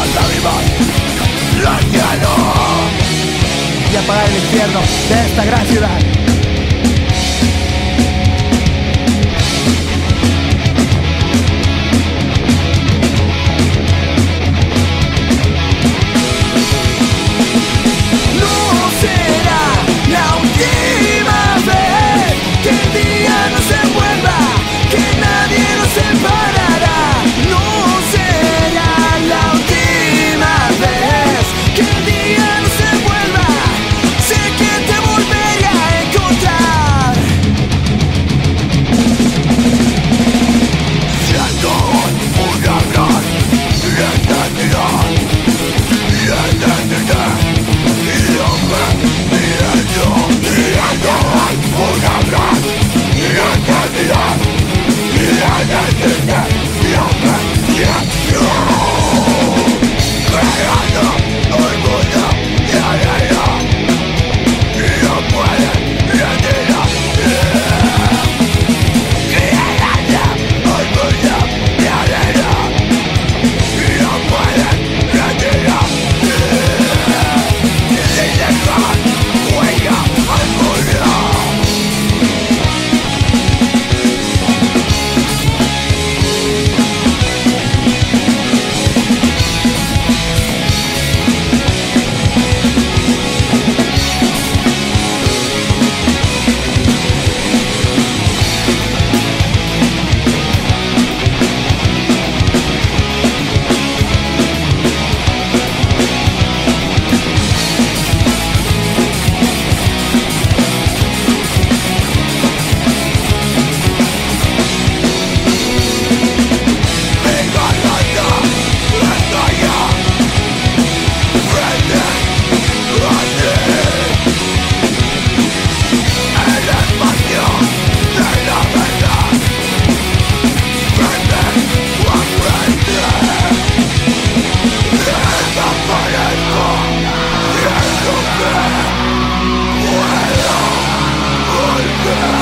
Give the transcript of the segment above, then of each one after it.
las la llano y apagar el infierno de esta gran ciudad. Yeah!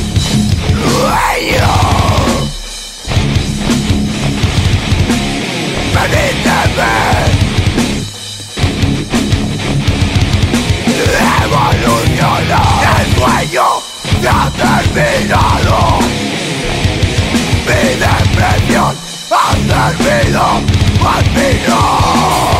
ha terminado Mi depresión ha terminado al final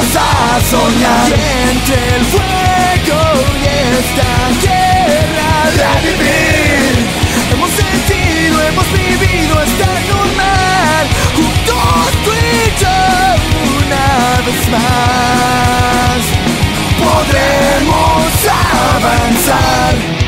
vamos a soñar. entre el fuego y esta guerra de vivir. Hemos sentido, hemos vivido esta normal. Juntos tú una vez más. Podremos avanzar.